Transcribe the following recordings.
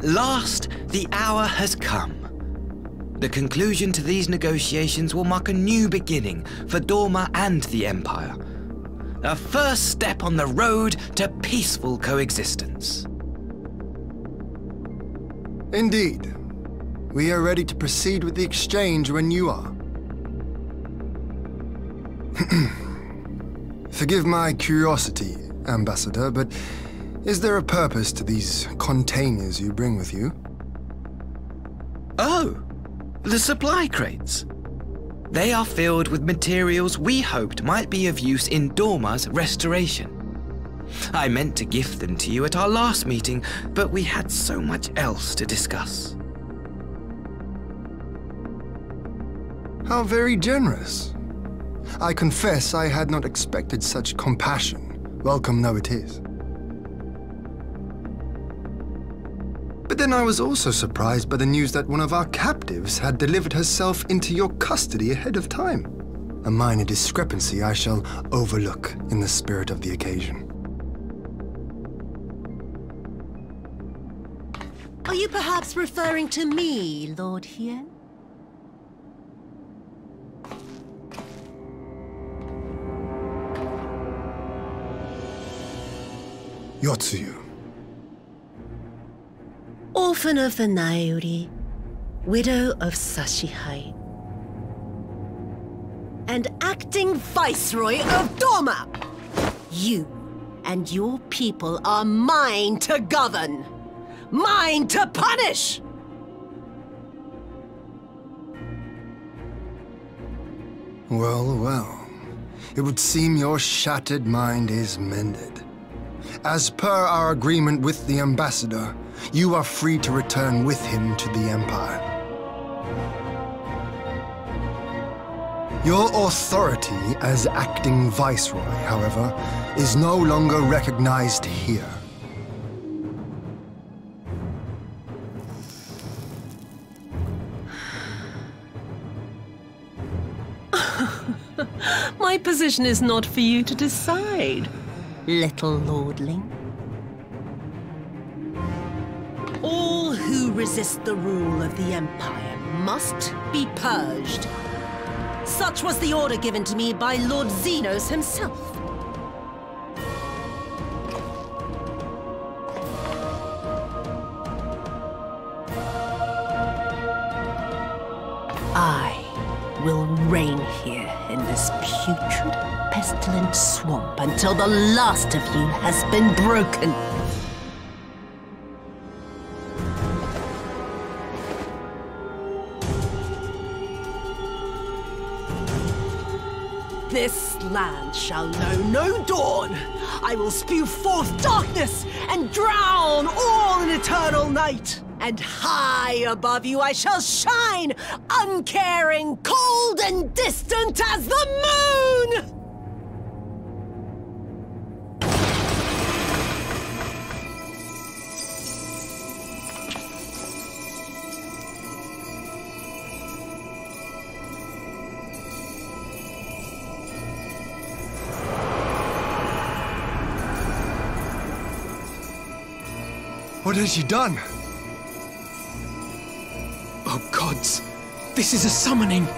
At last, the hour has come. The conclusion to these negotiations will mark a new beginning for Doma and the Empire. A first step on the road to peaceful coexistence. Indeed. We are ready to proceed with the exchange when you are. Forgive my curiosity, Ambassador, but is there a purpose to these containers you bring with you? Oh, the supply crates. They are filled with materials we hoped might be of use in Doma's restoration. I meant to gift them to you at our last meeting, but we had so much else to discuss. How very generous. I confess I had not expected such compassion, welcome though it is. Then I was also surprised by the news that one of our captives had delivered herself into your custody ahead of time. A minor discrepancy I shall overlook in the spirit of the occasion. Are you perhaps referring to me, Lord Hien? Yotsuyu. Orphan of the Nayuri, widow of Sashihai, and acting Viceroy of Doma! You and your people are mine to govern, mine to punish! Well, well. It would seem your shattered mind is mended. As per our agreement with the Ambassador, you are free to return with him to the Empire. Your authority as acting Viceroy, however, is no longer recognized here. My position is not for you to decide, little lordling. Resist the rule of the Empire must be purged. Such was the order given to me by Lord Zenos himself. I will reign here in this putrid, pestilent swamp until the last of you has been broken. Land shall know no dawn. I will spew forth darkness and drown all in eternal night. And high above you I shall shine, uncaring, cold and distant as the moon! What has she done? Oh gods, this is a summoning.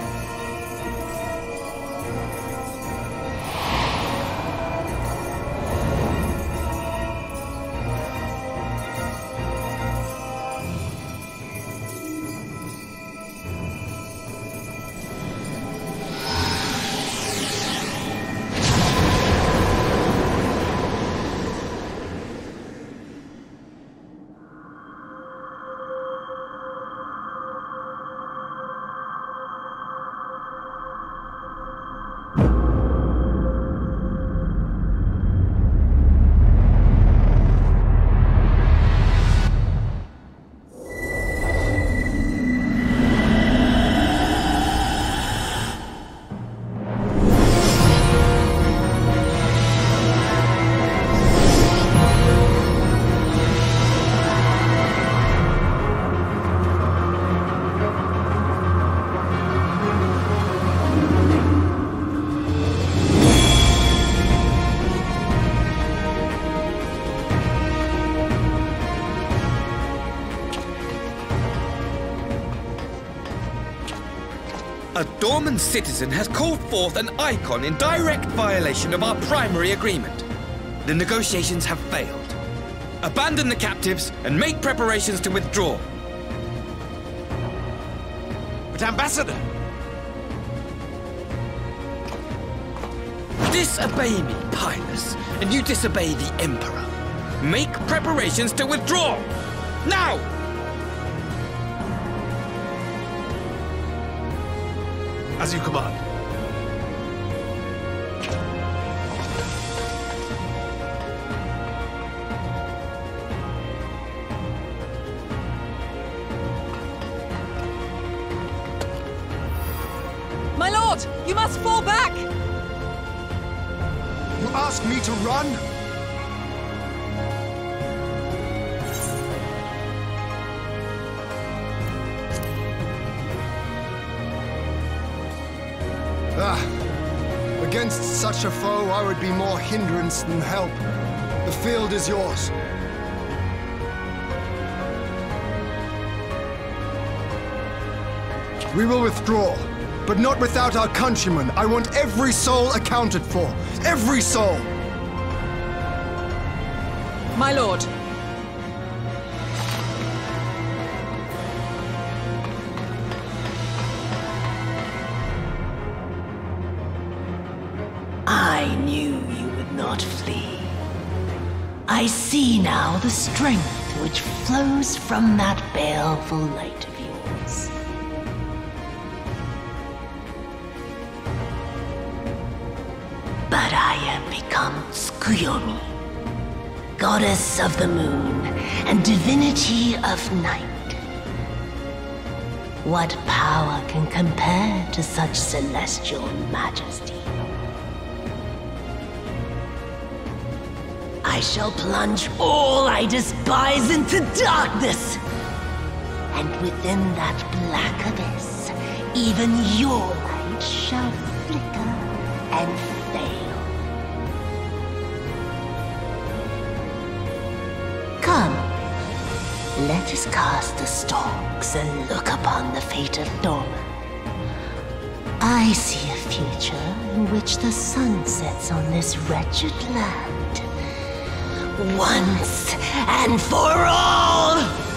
Doman citizen has called forth an icon in direct violation of our primary agreement. The negotiations have failed. Abandon the captives and make preparations to withdraw. But Ambassador! Disobey me, Pilus, and you disobey the Emperor. Make preparations to withdraw! Now! As you command. My lord, you must fall back! You ask me to run? Such a foe, I would be more hindrance than help. The field is yours. We will withdraw, but not without our countrymen. I want every soul accounted for. Every soul! My lord. I see now the strength which flows from that baleful light of yours. But I am become Tsukuyomi, goddess of the moon and divinity of night. What power can compare to such celestial majesty? Shall plunge all I despise into darkness. And within that black abyss, even your light shall flicker and fail. Come, let us cast the stalks and look upon the fate of Dorman. I see a future in which the sun sets on this wretched land once and for all!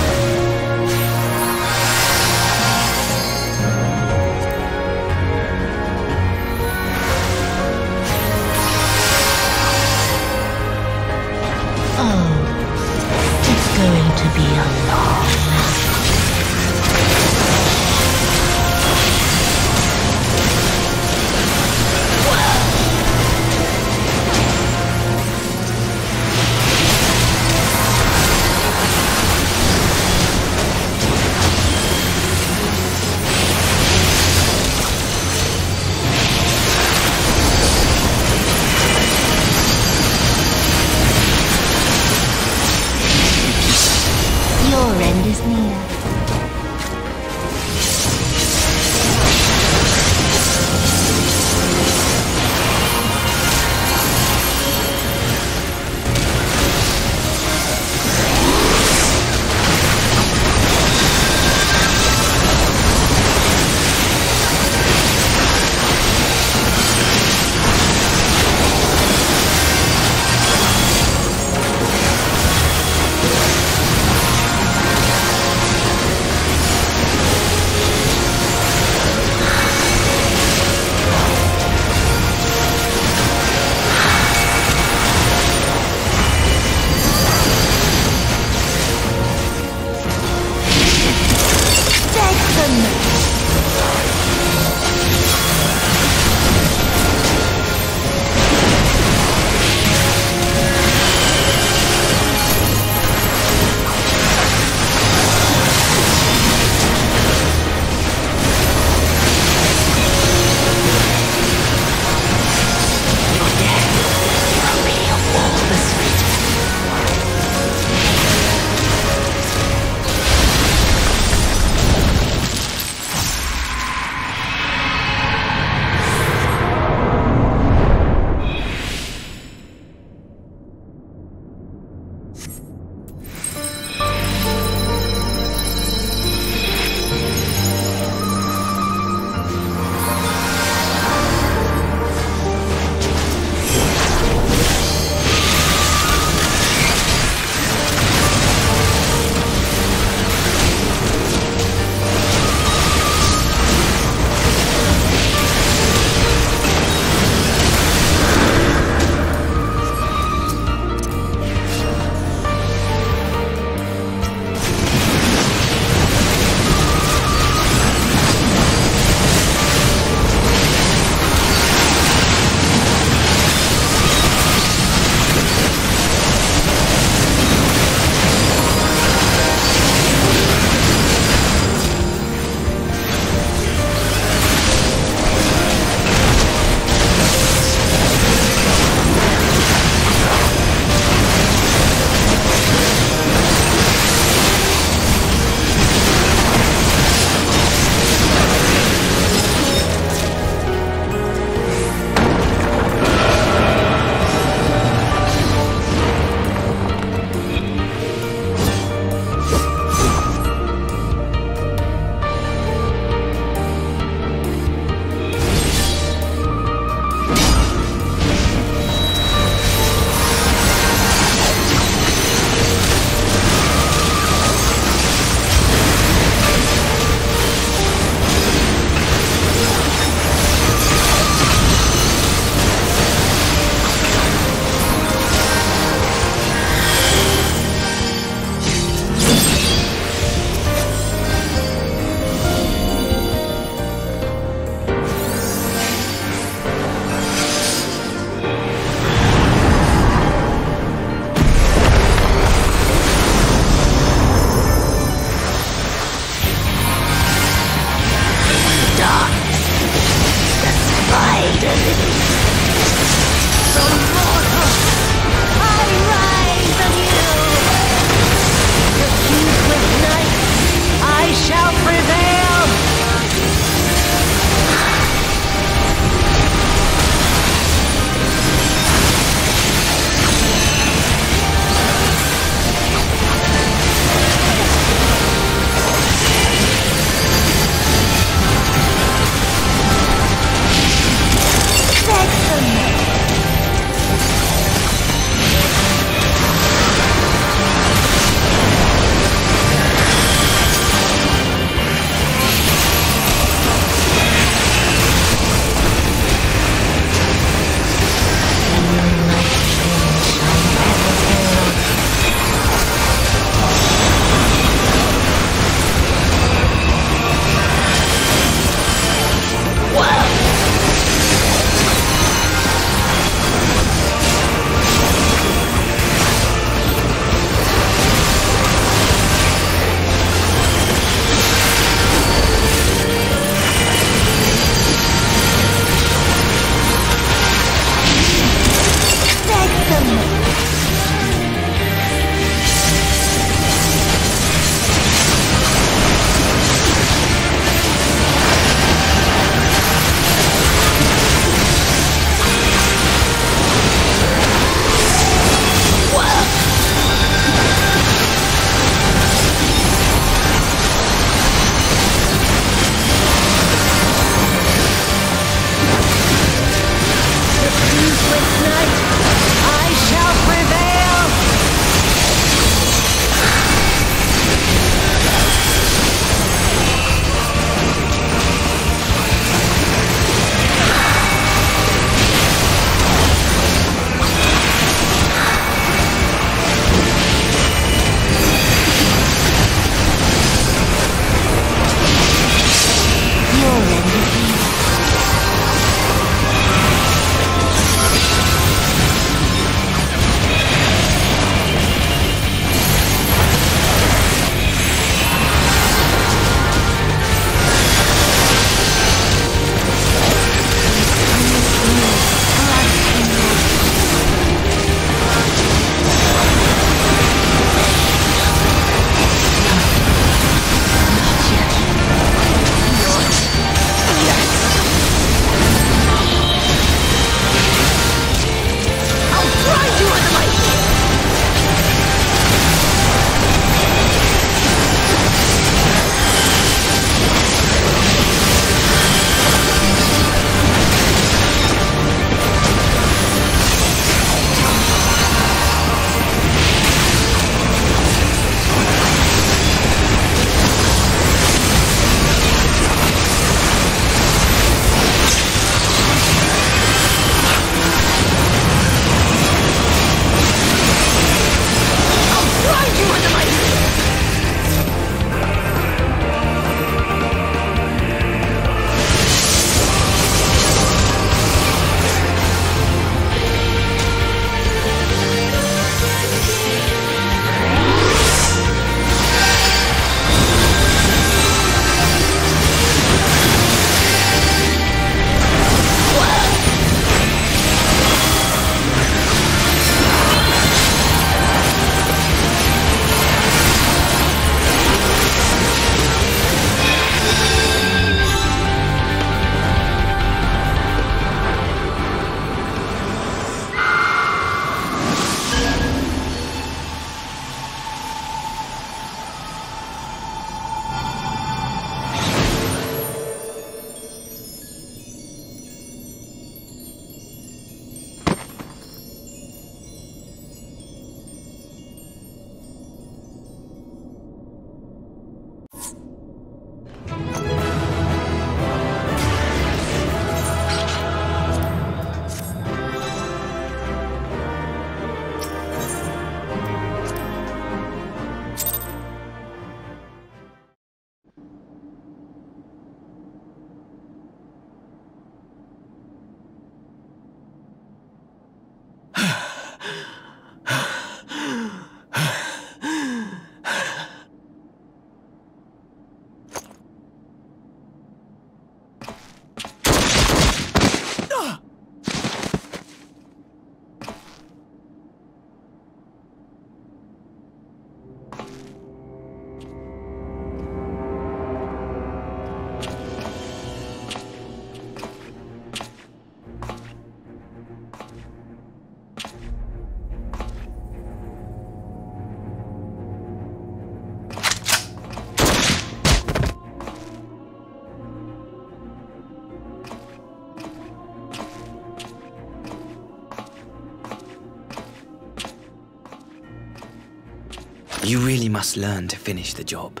You really must learn to finish the job.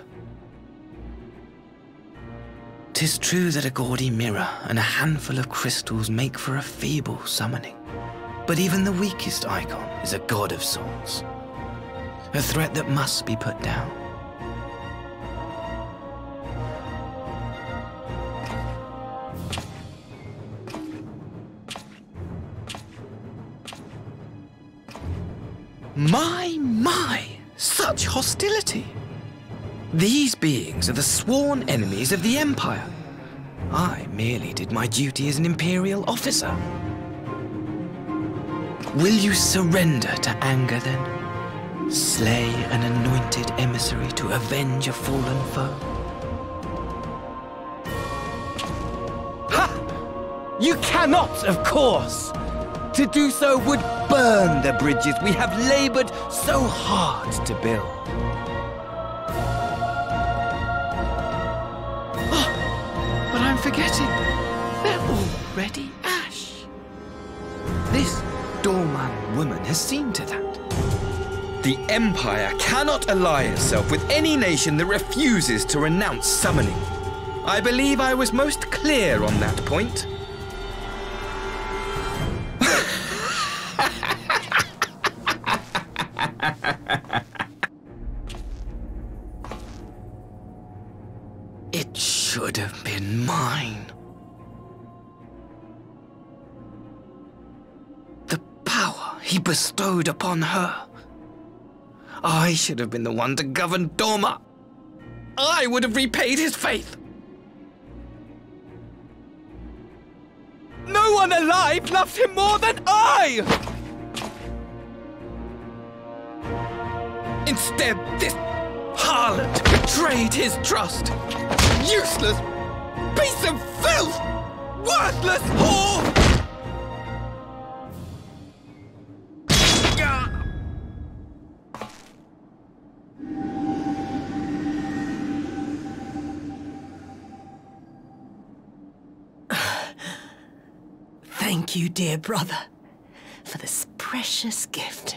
Tis true that a gaudy mirror and a handful of crystals make for a feeble summoning. But even the weakest icon is a god of sorts. A threat that must be put down. Hostility! These beings are the sworn enemies of the Empire. I merely did my duty as an Imperial officer. Will you surrender to anger then? Slay an anointed emissary to avenge a fallen foe? Ha! You cannot, of course! To do so would burn the bridges we have labored so hard to build. Seen to that. The Empire cannot ally itself with any nation that refuses to renounce summoning. I believe I was most clear on that point. I should have been the one to govern Doma. I would have repaid his faith. No one alive loves him more than I! Instead, this harlot betrayed his trust. Useless piece of filth! Worthless whore! You, dear brother, for this precious gift.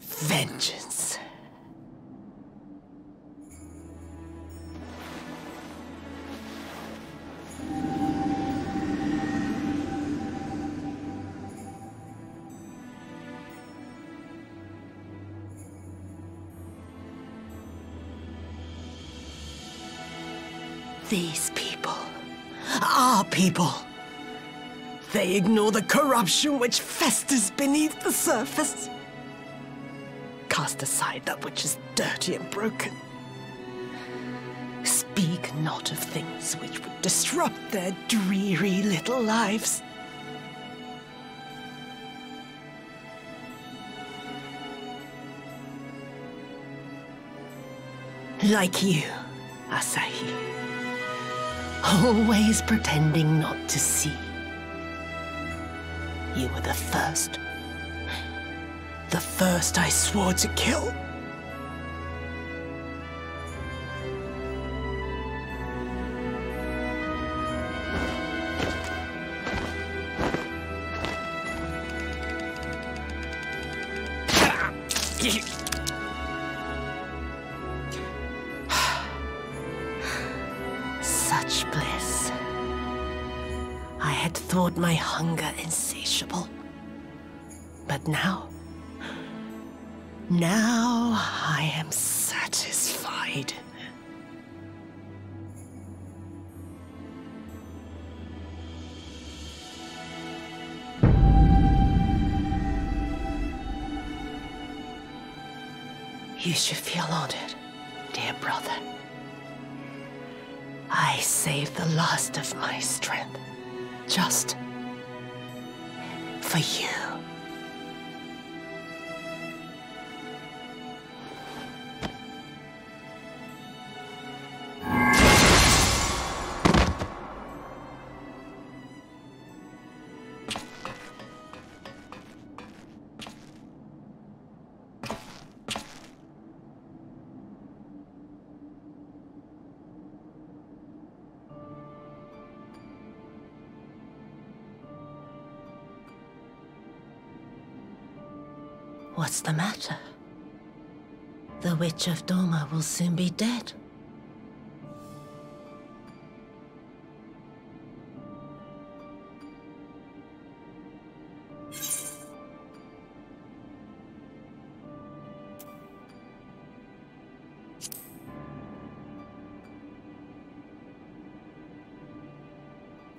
Vengeance. These people, our people, they ignore the corruption which festers beneath the surface. Cast aside that which is dirty and broken. Speak not of things which would disrupt their dreary little lives. Like you, Asahi. Always pretending not to see. You were the first. The first I swore to kill. What's the matter? The Witch of Doma will soon be dead.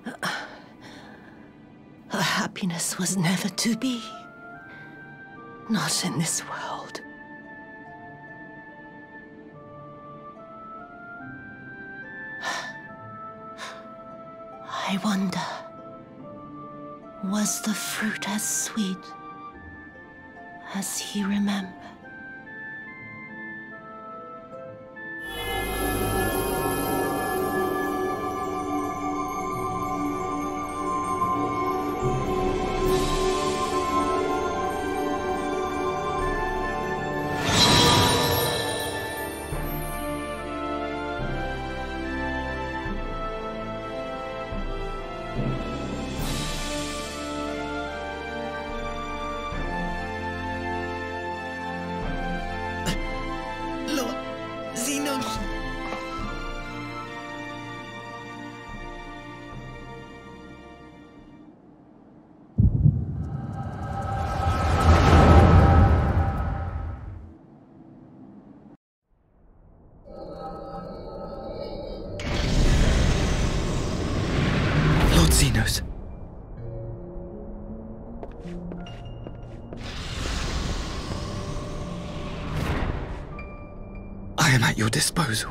Her happiness was never to be. Not in this world. I wonder, was the fruit as sweet as he remembered? At your disposal.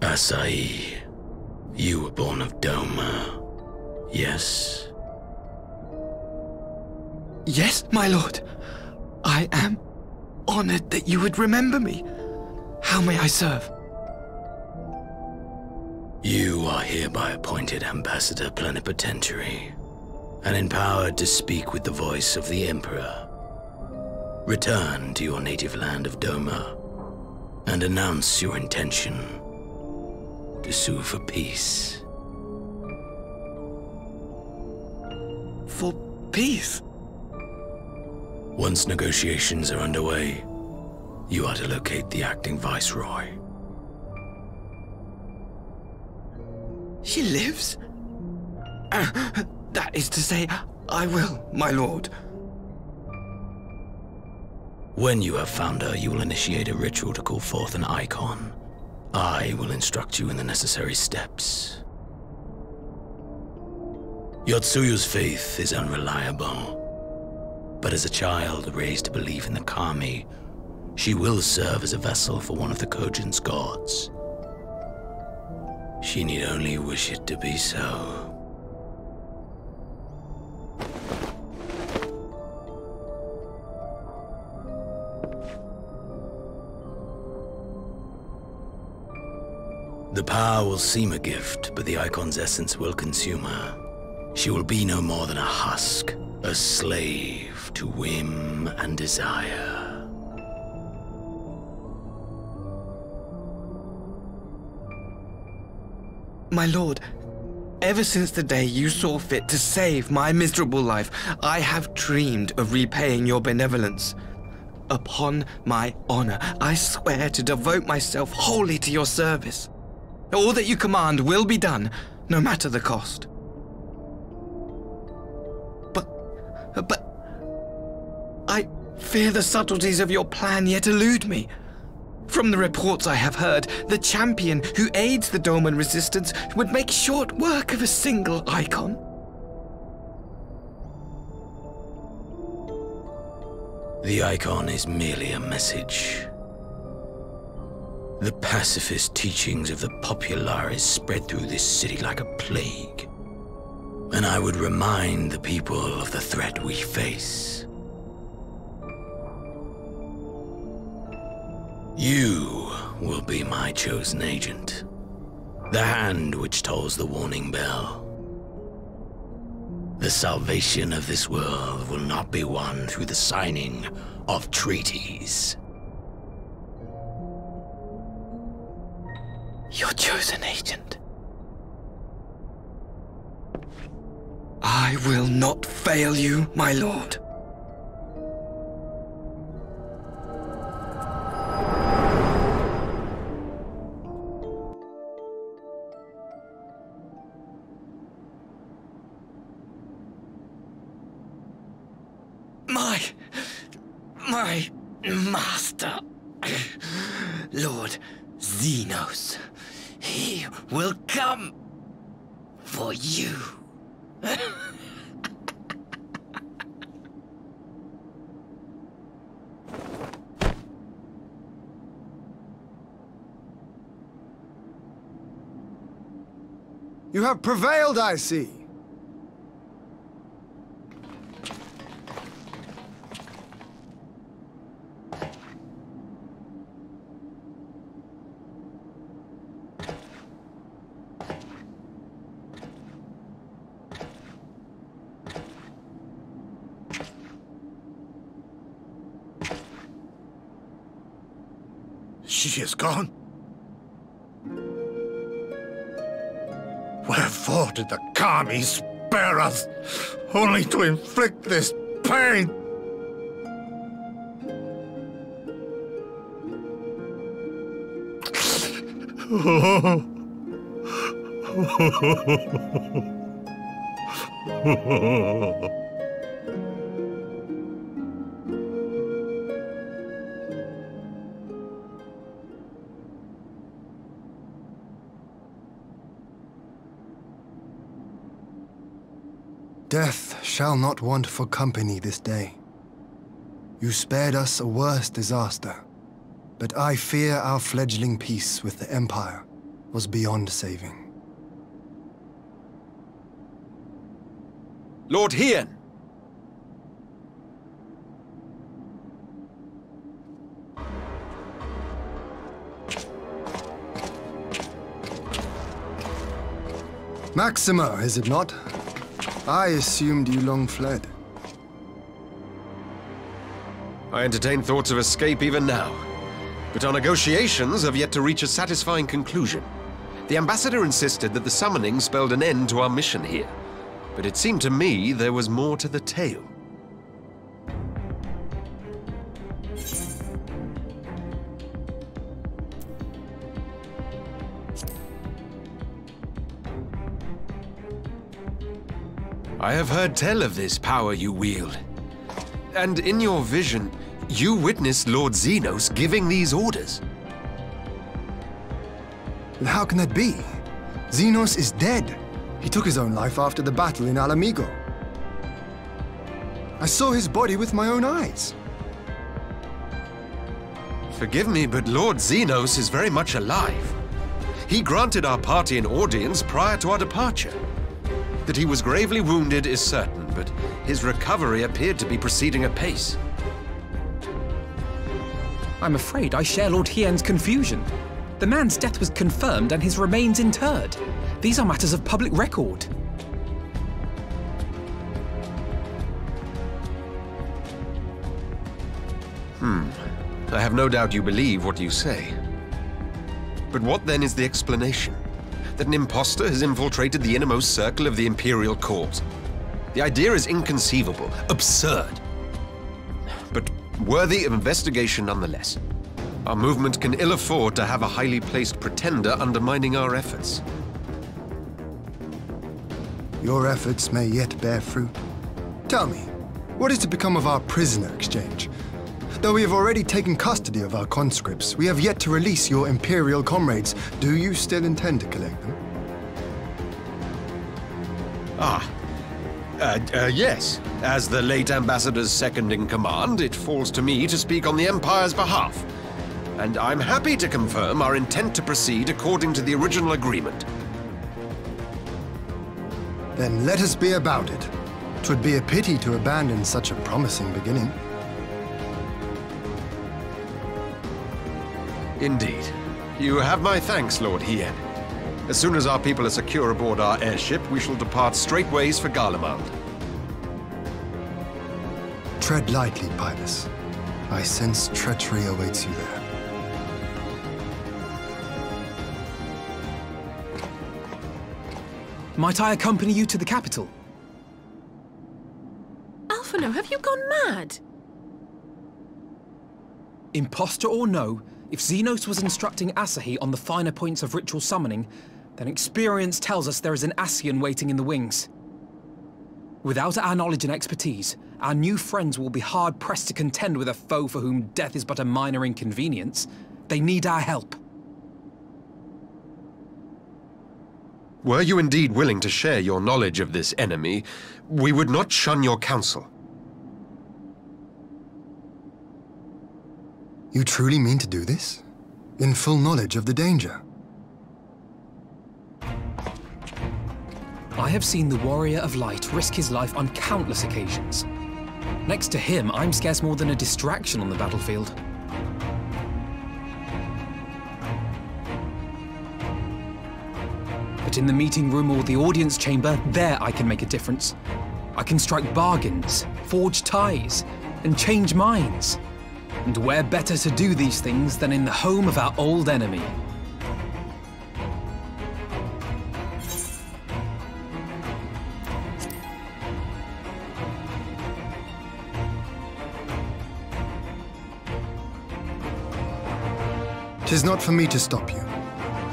Asahi, you were born of Doma. Yes? Yes, my lord. I am honored that you would remember me. How may I serve? You are hereby appointed Ambassador Plenipotentiary and empowered to speak with the voice of the Emperor. Return to your native land of Doma and announce your intention to sue for peace. For peace? Once negotiations are underway, you are to locate the acting Viceroy. She lives? Uh, that is to say, I will, my lord. When you have found her, you will initiate a ritual to call forth an icon. I will instruct you in the necessary steps. Yotsuyu's faith is unreliable, but as a child raised to believe in the Kami, she will serve as a vessel for one of the Kojin's gods. She need only wish it to be so. The power will seem a gift, but the Icon's essence will consume her. She will be no more than a husk, a slave to whim and desire. My lord, ever since the day you saw fit to save my miserable life, I have dreamed of repaying your benevolence. Upon my honor, I swear to devote myself wholly to your service. All that you command will be done, no matter the cost. But, but, I fear the subtleties of your plan yet elude me. From the reports I have heard, the champion who aids the Doman resistance would make short work of a single icon. The Icon is merely a message. The pacifist teachings of the Populares spread through this city like a plague. And I would remind the people of the threat we face. You will be my chosen agent. The hand which tolls the warning bell. The salvation of this world will not be won through the signing of treaties. Your chosen agent. I will not fail you, my lord. Have prevailed, I see. She is gone. Did the Kami spare us, only to inflict this pain? shall not want for company this day. You spared us a worse disaster, but I fear our fledgling peace with the Empire was beyond saving. Lord Hien! Maxima, is it not? I assumed you long fled. I entertain thoughts of escape even now. But our negotiations have yet to reach a satisfying conclusion. The ambassador insisted that the summoning spelled an end to our mission here. But it seemed to me there was more to the tale. I have heard tell of this power you wield. And in your vision, you witnessed Lord Zenos giving these orders. How can that be? Zenos is dead. He took his own life after the battle in Ala Mhigo. I saw his body with my own eyes. Forgive me, but Lord Zenos is very much alive. He granted our party an audience prior to our departure. That he was gravely wounded is certain, but his recovery appeared to be proceeding apace. I'm afraid I share Lord Hien's confusion. The man's death was confirmed and his remains interred. These are matters of public record. Hmm. I have no doubt you believe what you say. But what then is the explanation? That an impostor has infiltrated the innermost circle of the Imperial Court? The idea is inconceivable, absurd. But worthy of investigation nonetheless. Our movement can ill afford to have a highly placed pretender undermining our efforts. Your efforts may yet bear fruit. Tell me, what is to become of our prisoner exchange? Though we have already taken custody of our conscripts, we have yet to release your Imperial comrades. Do you still intend to collect them? Ah. Uh, uh, yes. As the late ambassador's second in command, it falls to me to speak on the Empire's behalf. And I'm happy to confirm our intent to proceed according to the original agreement. Then let us be about it. Twould be a pity to abandon such a promising beginning. Indeed. You have my thanks, Lord Hien. As soon as our people are secure aboard our airship, we shall depart straightways for Garlemald. Tread lightly, Pybus. I sense treachery awaits you there. Might I accompany you to the capital? Alphinaud, have you gone mad? Impostor or no, if Zenos was instructing Asahi on the finer points of ritual summoning, then experience tells us there is an Ascian waiting in the wings. Without our knowledge and expertise, our new friends will be hard pressed to contend with a foe for whom death is but a minor inconvenience. They need our help. Were you indeed willing to share your knowledge of this enemy, we would not shun your counsel. You truly mean to do this? In full knowledge of the danger? I have seen the Warrior of Light risk his life on countless occasions. Next to him, I'm scarce more than a distraction on the battlefield. But in the meeting room or the audience chamber, there I can make a difference. I can strike bargains, forge ties, and change minds. And where better to do these things than in the home of our old enemy? Tis not for me to stop you.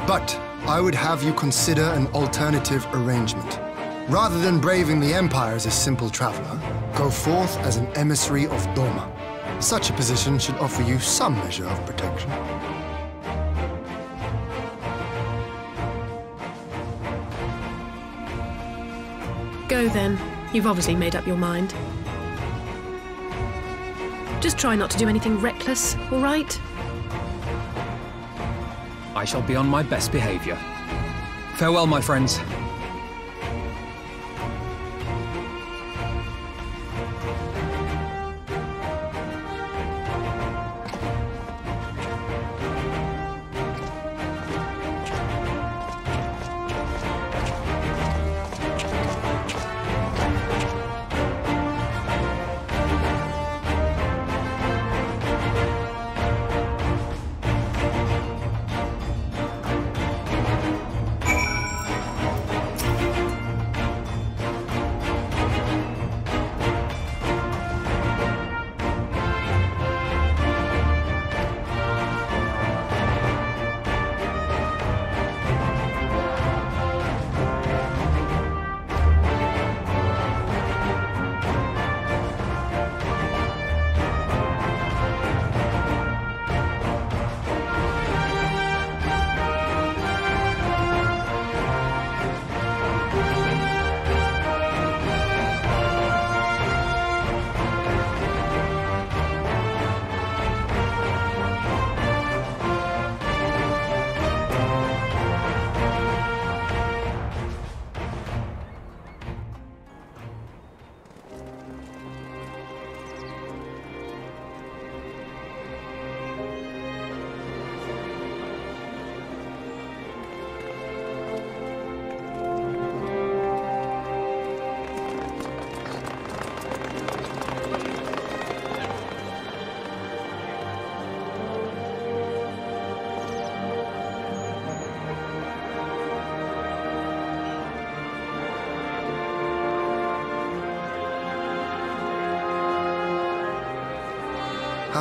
But I would have you consider an alternative arrangement. Rather than braving the Empire as a simple traveler, go forth as an emissary of Doma. Such a position should offer you some measure of protection. Go then. You've obviously made up your mind. Just try not to do anything reckless, all right? I shall be on my best behavior. Farewell, my friends.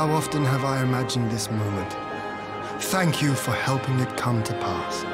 How often have I imagined this moment? Thank you for helping it come to pass.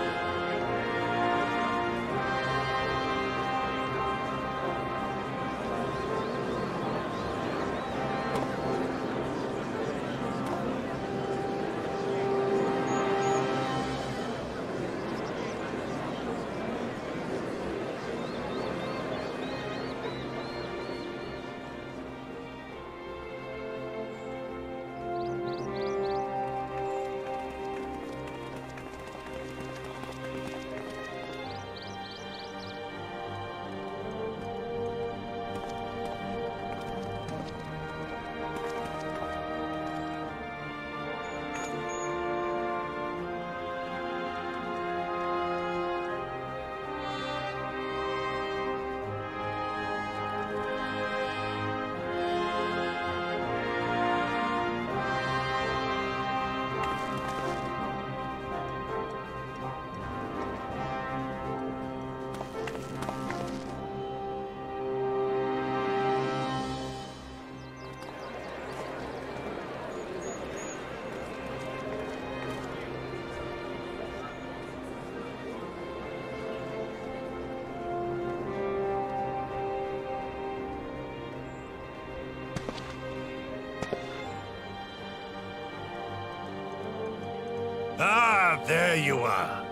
There you are.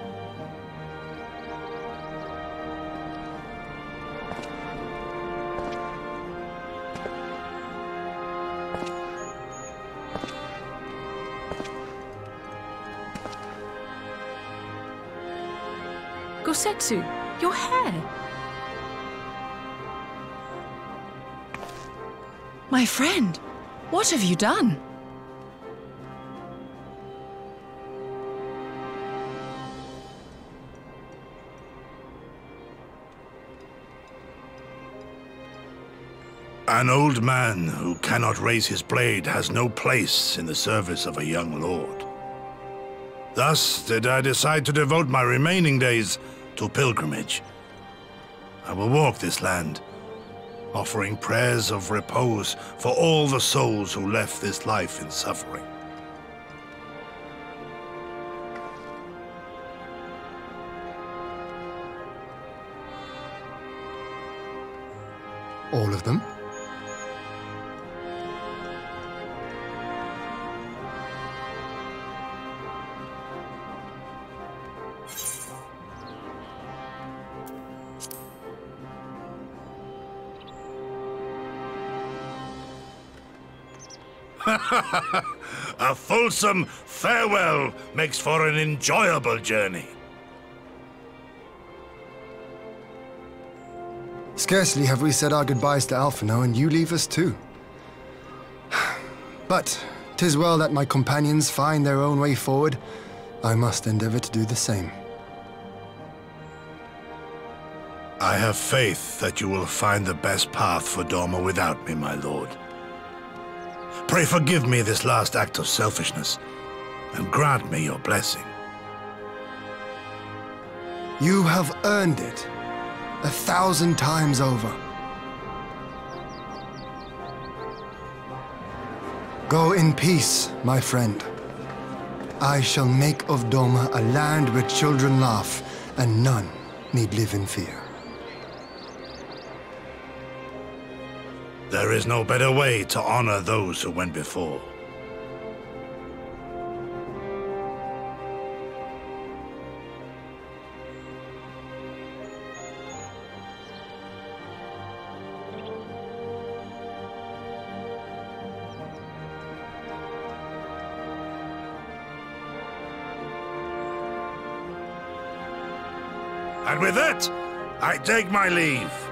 Gosetsu, your hair. My friend, what have you done? An old man who cannot raise his blade has no place in the service of a young lord. Thus did I decide to devote my remaining days to pilgrimage. I will walk this land, offering prayers of repose for all the souls who left this life in suffering. A fulsome farewell makes for an enjoyable journey. Scarcely have we said our goodbyes to Alphinaud, and you leave us too. But tis well that my companions find their own way forward. I must endeavor to do the same. I have faith that you will find the best path for Doma without me, my lord. Pray forgive me this last act of selfishness, and grant me your blessing. You have earned it. A thousand times over. Go in peace, my friend. I shall make of Doma a land where children laugh and none need live in fear. There is no better way to honor those who went before. And with that, I take my leave.